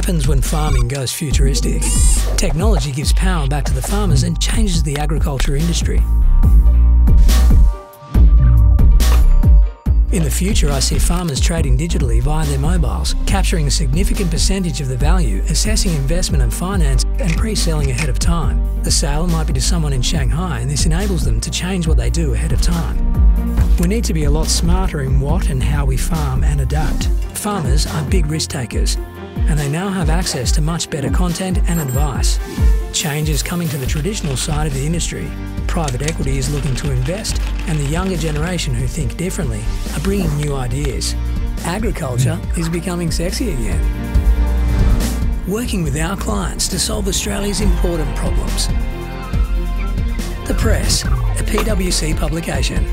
happens when farming goes futuristic. Technology gives power back to the farmers and changes the agriculture industry. In the future, I see farmers trading digitally via their mobiles, capturing a significant percentage of the value, assessing investment and finance, and pre-selling ahead of time. The sale might be to someone in Shanghai, and this enables them to change what they do ahead of time. We need to be a lot smarter in what and how we farm and adapt. Farmers are big risk takers, and they now have access to much better content and advice. Change is coming to the traditional side of the industry. Private equity is looking to invest, and the younger generation who think differently are bringing new ideas. Agriculture is becoming sexy again. Working with our clients to solve Australia's important problems. The Press, a PwC publication.